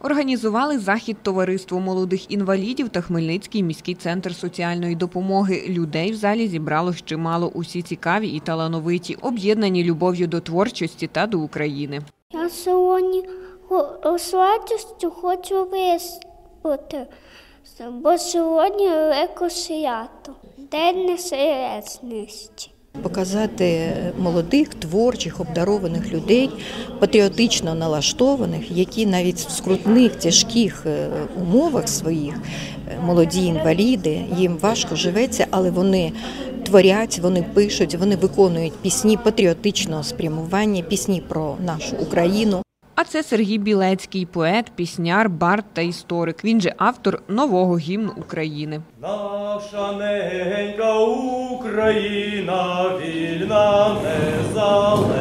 Організували захід товариство молодих інвалідів та Хмельницький міський центр соціальної допомоги. Людей в залі зібралось чимало. Усі цікаві і талановиті, об'єднані любов'ю до творчості та до України. Я сьогодні го- з радістю хочу виступити, бо сьогодні велике свято, День незалежності. Показати молодих, творчих, обдарованих людей, патріотично налаштованих, які навіть в скрутних, тяжких е, умовах своїх, е, молоді інваліди, їм важко живеться, але вони творять, вони пишуть, вони виконують пісні патріотичного спрямування, пісні про нашу Україну. А це Сергій Білецький, поет, пісняр, бард та історик. Він же автор нового гімну України. Наша ненька Україна вільна, незалежна,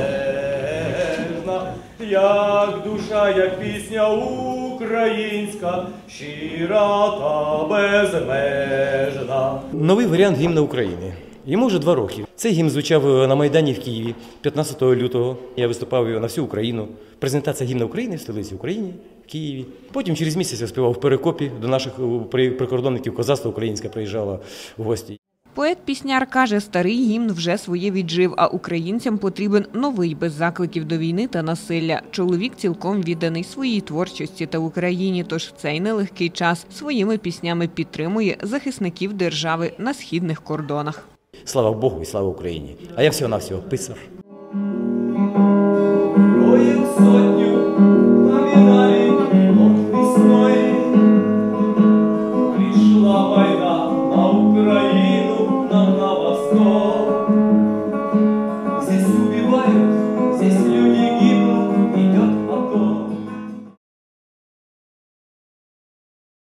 як душа, як пісня українська, щира та безмежна. Новий варіант гімна України. Йому вже два роки. Цей гімн звучав е, на Майдані в Києві 15 лютого. Я виступав на всю Україну. Презентація гімна України в столиці України, в Києві. Потім через місяць я співав в перекопі до наших е, при- прикордонників козацтва українське приїжджало в гості. Поет-пісняр каже, старий гімн вже своє віджив, а українцям потрібен новий без закликів до війни та насилля. Чоловік цілком відданий своїй творчості та Україні. Тож цей нелегкий час своїми піснями підтримує захисників держави на східних кордонах. Слава Богу і слава Україні! А я всього навсього писар.